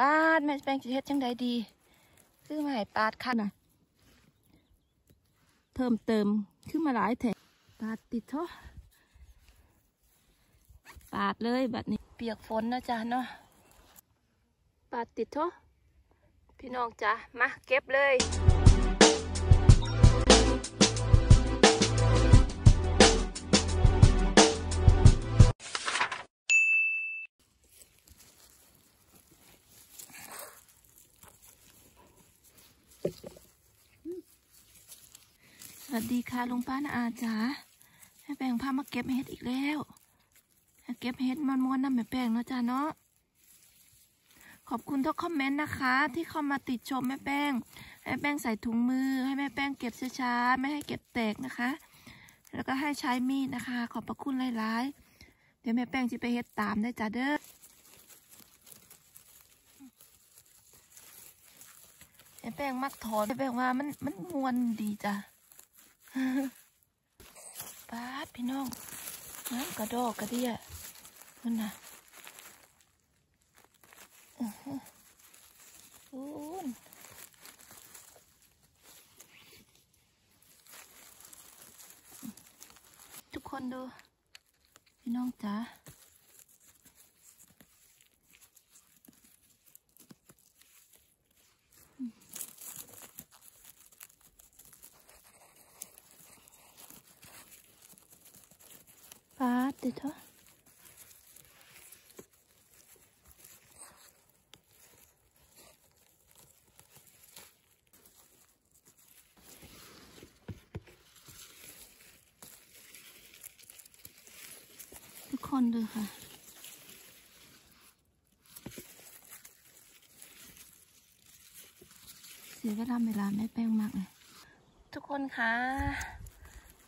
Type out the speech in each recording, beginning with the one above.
ปาดแม่แป้งจะเฮ็ดจังใดดี คือมาให้ปาดคันน่ะเพิ่มเติมขึ้นมาหลายแถปาดติดท้อปาดเลยแบบนี้ เปียกฝนนะจ๊ะเนาะปาดติดท้อพี่น้องจ๊ะมาเก็บเลย วัสดีค่ะลุงป้านาอาจ๋าแม่แป้งพามาเก็บเห็ดอีกแล้วเก็บเห็ดมันม้วนน้ำแม่แป้งเนาะจ้าเนาะขอบคุณทุกคอมเมนต์นะคะ ที่เข้ามาติดชมแม่แป้งให้แป้งใส่ถุงมือ ให้แม่แป้งเก็บช้าๆไม่ให้เก็บแตกนะคะ แล้วก็ให้ใช้มีดนะคะ ขอบพระคุณหลายๆเดี๋ยวแม่แป้งจะไปเฮ็ดตามได้จ้าเด้อแม่แป้งมักถอนแม่แป้งว่ามันมันมวนดีจ้ะ ปาดพี่น้องน้ำกระดอกกระเดียมันน่ะอู้นทุกคนดู พี่น้องจ๋าปาดติดเถอะ กคนดูค่ะ เสียเวลาเวลาไม่แป้งมากเลยทุกคนคะ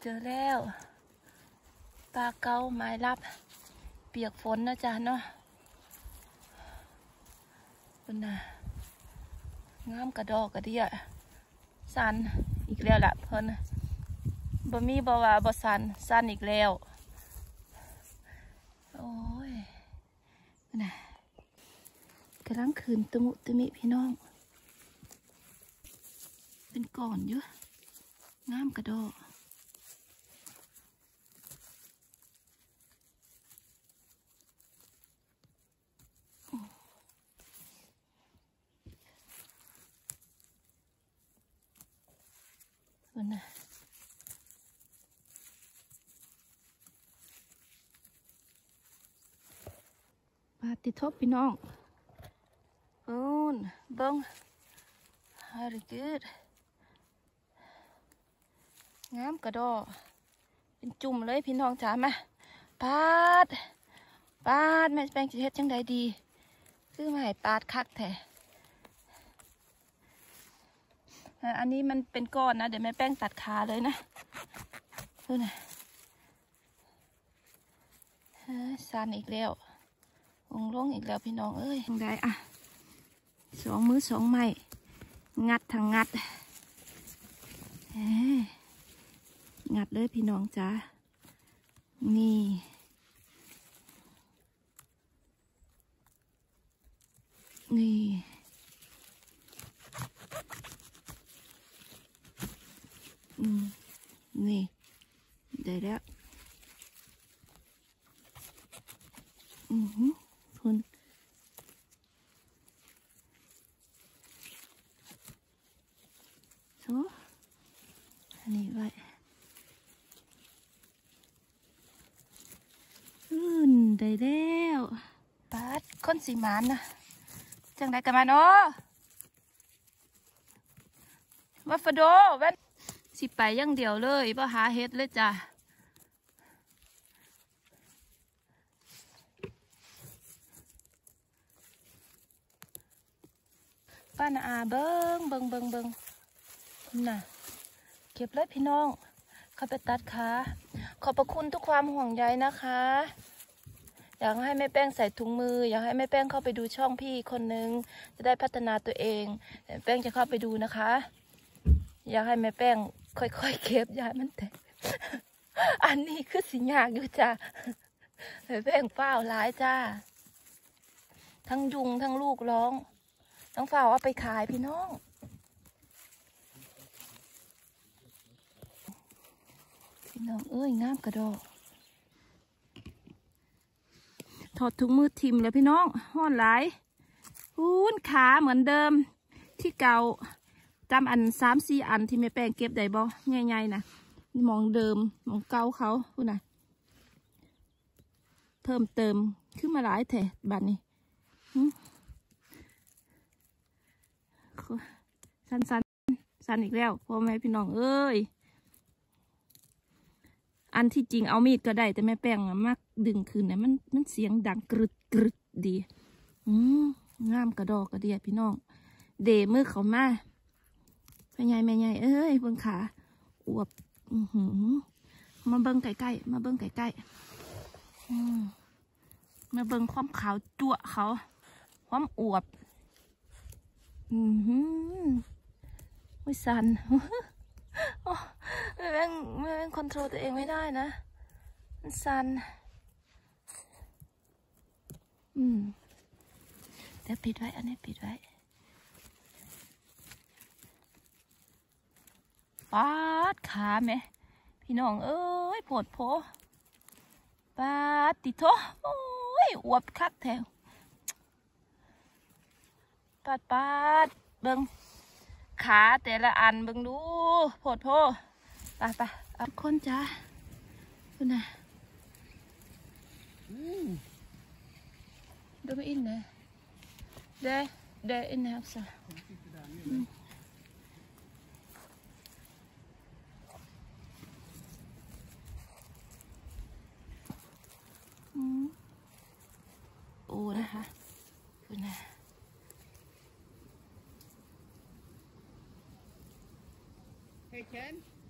เจอแล้วปลาเกาไม้รับ เปียกฝนนะจ๊ะเนาะเป็นน่ะงามกระดอกกระเดียสันอีกแล้วละเพิ่นบ่มีบ่ว่าบ่สันสันอีกแล้ว โอ้ยเป็นน่ะกำลังคืนตะมุตะมิพี่น้อง เป็นก่อนอยู่งามกระดอกมันะปาติดทบพี่น้อง โอ้นบิ้ง very good งามกระดอเป็นจุ่มเลยพี่น้องจ๋ามาปาดปาดแม่แป้งจะเฮ็ดจังใดดี คือมาให้ปาดคักแท้อันนี้มันเป็นก้อนนะ เดี๋ยวแม่แป้งตัดขาเลยนะดูนะเฮ้ยสันอีกแล้วองลงอีกแล้วพี่น้องเอ้ยยังไงอะ สองมือสองไม้งัดทางงัดเอ้ยงัดเลยพี่น้องจ้านี่นี่อืมนี่ ได้แล้ว อือหือคุณโซอันนี้ไว้อืนได้แล้วปาดคน สีมานนะจังไดกันมาเนาะวัฟฟโดแว่นสิไปยังเดียวเลยป่หาเฮ็ดเลยจ้ะป้านาอาเบิงเบิงเบิงเบิงน่ะ เก็บเลยพี่น้องเข้าไปตัดขาขอบพระคุณทุกความห่วงใยนะคะ อยากให้แม่แป้งใส่ถุงมือ อยากให้แม่แป้งเข้าไปดูช่องพี่คนนึง จะได้พัฒนาตัวเองแม่แป้งจะเข้าไปดูนะคะ อยากให้แม่แป้งค่อยๆเก็บยาให้มันแตกอันนี้คือสิยากอยู่จ้าแม่แป้งเฝ้าร้ายจ้า ทั้งยุงทั้งลูกร้องต้องฝ่าเอาไปขายพี่น้องพี่น้องเอ้ยงามกระโดอก ถอดถุงมือทิมเลยพี่น้องห้อนหลายหูนขาเหมือนเดิม ที่เก่าจำอันสามสี่อันที่แม่แป้งเก็บได้บ่ง่ายๆนะมองเดิมมองเก่าเขาพูดนะเพิ่มเติมขึ้นมาหลายแถบัดนี้สันสันสันอีกแล้วพ่อแม่พี่น้องเอ้ย อันที่จริงเอามีดก็ได้แต่แม่แป้งอะมักดึงคืนนี่ยมันมันเสียงดังกรึดกรึดดี อืมงามกระดอกกระเดียพี่น้อง เดมือเขามาแม่ใหญ่แม่ใหญ่เอ้ยเบิ่งขาอวบอือหือมาเบิ่งใกล้ๆมาเบิ่งใกล้ๆอืมมาเบิ่งความขาวจั่วเขา ความอวบ อือหือวิสันโอ้ แม่แม่งแม่แม่งคอนโทรลตัวเองไม่ได้นะ มันสันอืมเดี๋ยวปิดไว้ อันนี้ปิดไว้ปาดขาไหม พี่น้องเอ้ยปวดโผปาดติโทโอ้ยอวบคักแถวปาดปาดเบิงขาแต่ละอันเบิงดูโผดโผ ไปไปเอาคนจ้าคุณน่ะดูไม่อินนะเด้เด้อินนะสะอืมโอ้นะคะคุณน่ะ Hey, Ken. Huh? Uh-huh.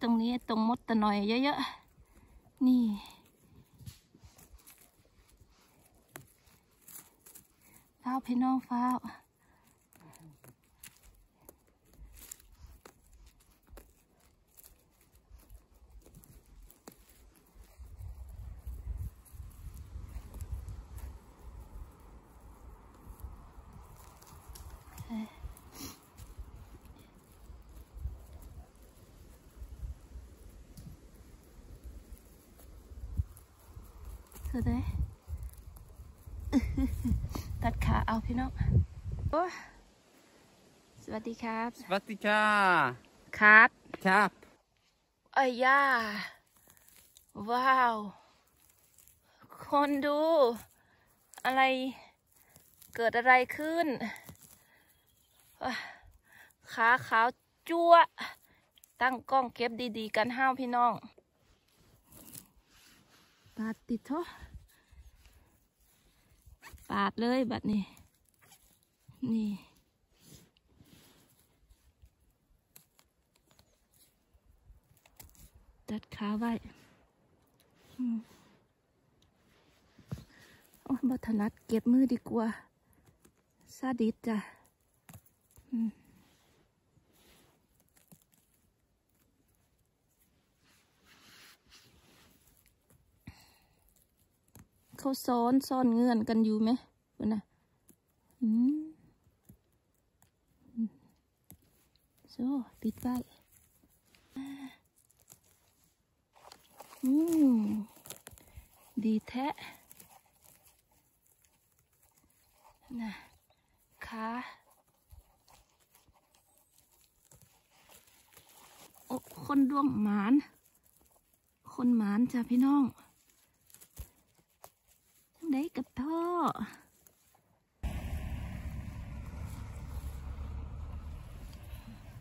ตรงนี้ตรงมดตะนอยเยอะๆ นี่ ฟ้าวพี่น้องฟ้าว เธอได้ตัดขาเอาพี่น้องโอ้ยสวัสดีครับ Svatica. ครับ Tap. เอ้ยย่า ว้าว คนดู อะไร เกิดอะไรขึ้นอะ ขาขาวจั่วตั้งกล้องเก็บดีๆ กันห้าวพี่น้องปาดติดเถอปาดเลยแบบนี้ นี่ตัดขาไว้อืมโอ้ยบัถนัดเก็บมือดีกว่าซาดิสจ้ะ เขาซ้อนซ่อนเงื่อนกันอยู่ไหมวะนะอืมโซ่ปิดไว้อืมดีแท้นะขาโอ้ คนดวงหมาน คนหมานจ้ะพี่น้องทั้งได้กับพ่อ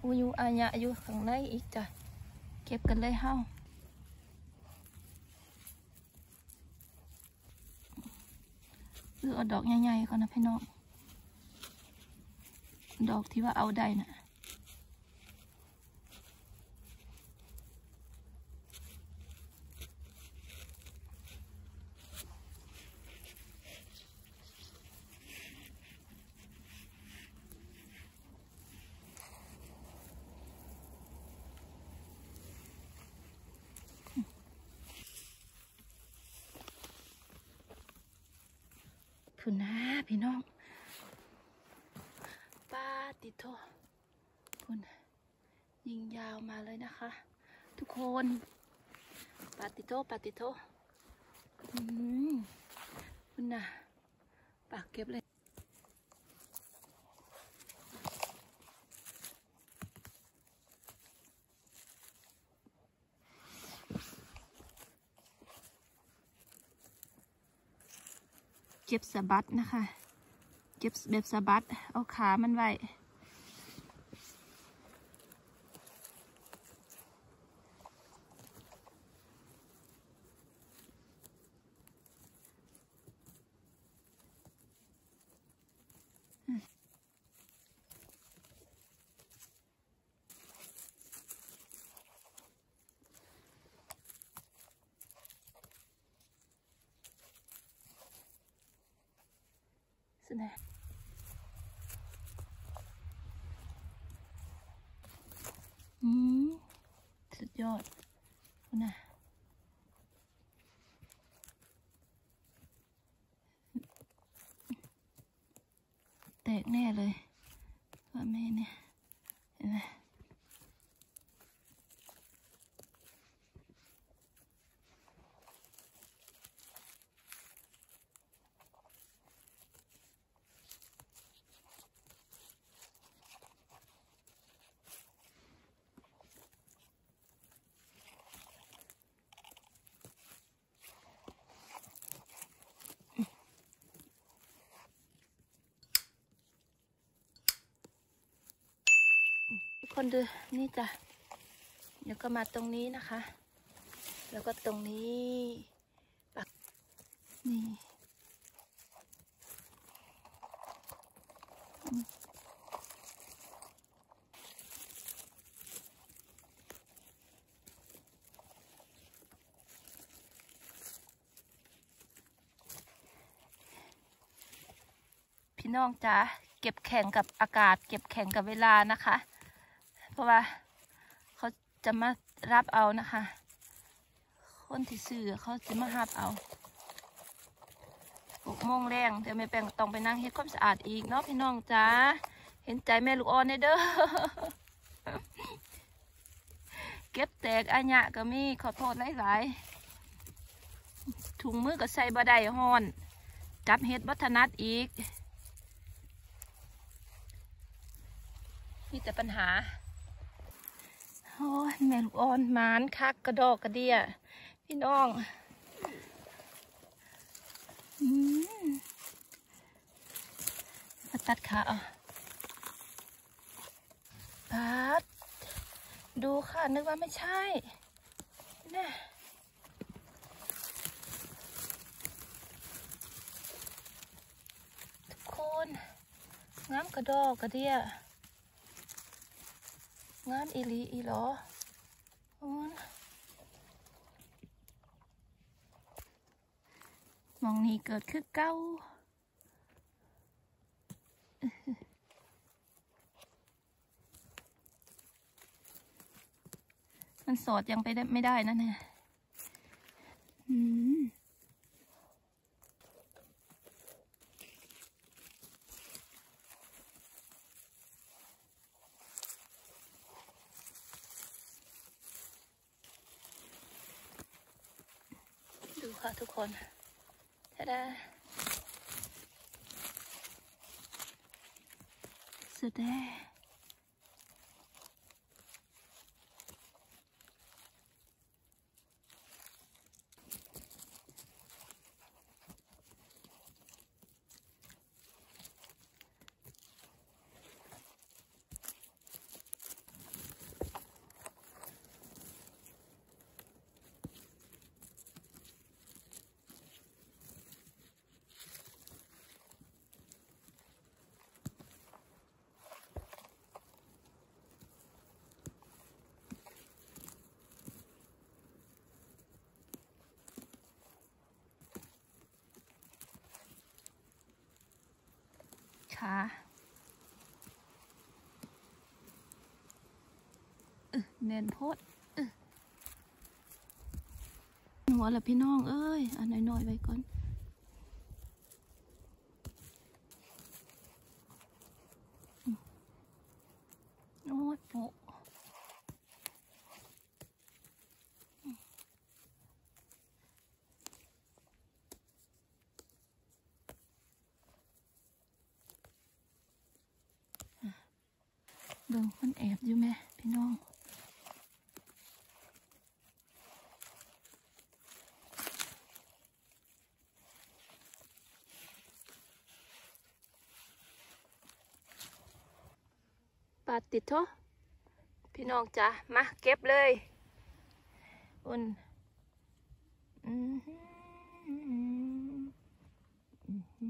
อูอยู่อาญะอยู่ข้างในอีกจ้ะ เก็บกันเลยเฮ้าเลือกเอาดอกใหญ่ๆก่อนนะพี่น้อง ดอกที่ว่าเอาได้นะ่ะ คุณนะพี่น้องป้าติโทคุณยิงยาวมาเลยนะคะ ทุกคนปาติโตปาติโตอืมคุณนะปากเก็บเลย เก็บสะบัดนะคะ เก็บแบบสะบัด เอาขามันไว้ นะอืมสุดยอดนะแตกแน่เลยว่าแม่เนี่ยเห็นไหม คนดูนี่จ้ะเดี๋ยวก็มาตรงนี้นะคะ แล้วก็ตรงนี้ปักนี่พี่น้องจ๋าเก็บแข่งกับอากาศ เก็บแข่งกับเวลานะคะ เพราะว่า เขาจะมารับเอานะคะ คนที่ซื้อเขาจะมารับเอาหกโมงแรงเดี๋ยวแม่แปงต้องไปนั่งเฮ็ดความสะอาดอีกเนาะพี่น้องจ้าเห็นใจแม่ลูกอ่อนเด้อเก็บแตกอัญะก็มีขอโทษหลายๆถุงมือก็ใส่บ่ได้ฮ้อนจับเฮ็ดวัฒนัดอีกนี่แต่ปัญหา โอ้ยแม่ลูกอ่อนมานคักกระดอกกระเดียพี่น้องมาตัดขาปัดดูค่ะ นึกว่าไม่ใช่น่ะทุกคน งามกระดอกกระเดีย งามอีลีอีหรอมองนี้เกิดขึ้นเก้ามันสอดยังไปได้ไม่ได้นะเนี่ย ค่ะทุกคนทะดาสุดแด้ คะเน้นโพดหัวละพี่น้องเอ้ยอันน้อยๆไว้ก่อน เบิ่งมันแอบอยู่ไหมพี่น้องปาติดโทพี่น้องจ้ะมาเก็บเลยอุ่นอือหืออือหื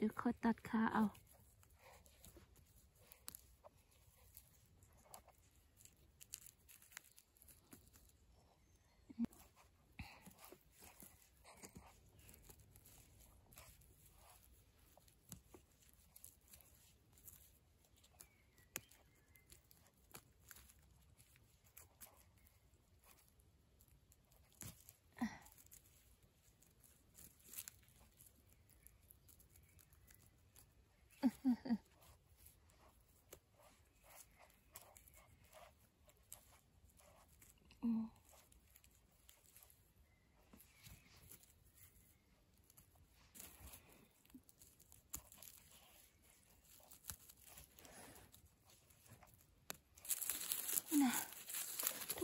เดี๋ยวขอตัดขาเอา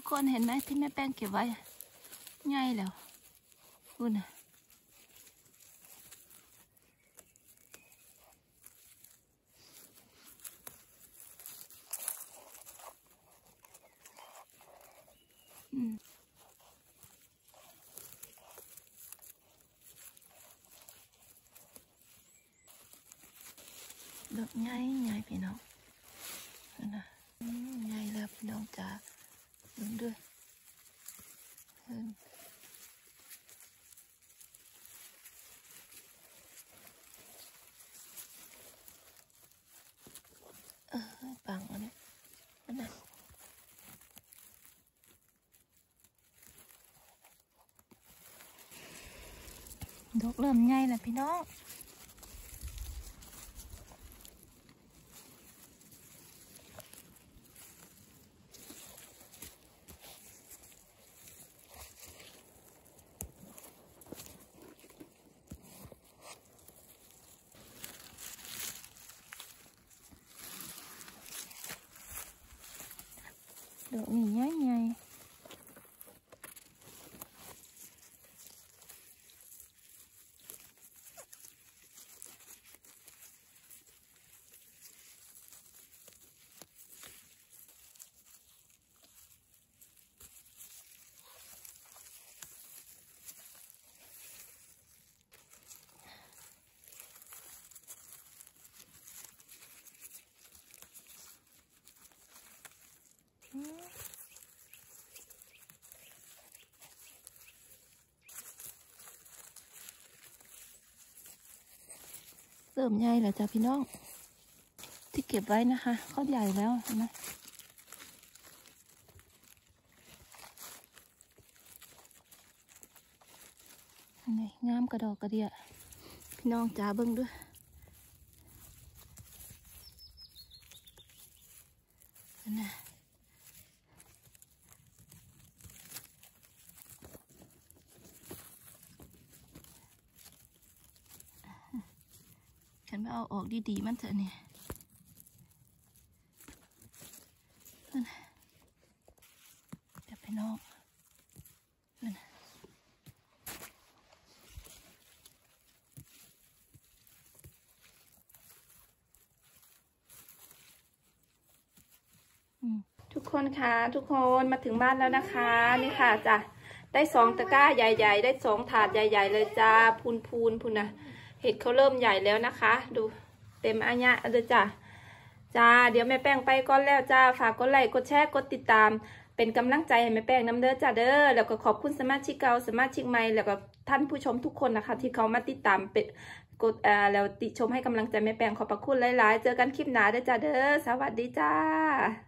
คนเห็นไหมที่แม่แป้งเก็บไว้ง่ายแล้วพูดนะอืมดอกง่ายง่ายพี่น้องนั่นนะง่ายแล้วพี่น้องจ๋าดูด้วยอืมเออปังอันนี้นั่นนะ ดกเริ่มง่ายแล้วพี่น้อง อืมเริ่มใหญ่แล้วจ้ะพี่น้อง ที่เก็บไว้นะคะเขาใหญ่แล้วเห็นไหมอันนี้งามกระดอกกระเดียพี่น้องจ๋าเบิ่งด้วยอันน่ะฉันไม่เอาออก ดี ๆ มันเถอะเนี่ยนั่นน่ะเดี๋ยวพี่น้องนั่นทุกคนคะทุกคนมาถึงบ้านแล้วนะคะ นี่ค่ะจ้ะได้สองตะกร้าใหญ่ ๆ ได้สองถาดใหญ่ ๆ เลยจ้าพูนพูนๆพูนนะเห็ดเขาเริ่มใหญ่แล้วนะคะ ดู เต็มอันยะเลยจ้ะจ้าเดี๋ยวแม่แป้งไปก่อนแล้วจ้าฝากกดไลค์กดแชร์กดติดตาม เป็นกำลังใจให้แม่แป้งน้ำเด้อจ้าเด้อแล้วก็ขอบคุณสมาชิกเก่าสมาชิกใหม่แล้วก็ท่านผู้ชมทุกคนนะคะ ที่เขามาติดตามเป็นกดเอ่อแล้วติชมให้กำลังใจแม่แป้งขอบพระคุณหลายๆ เจอกันคลิปหน้าเด้อจ้าเด้อสวัสดีจ้า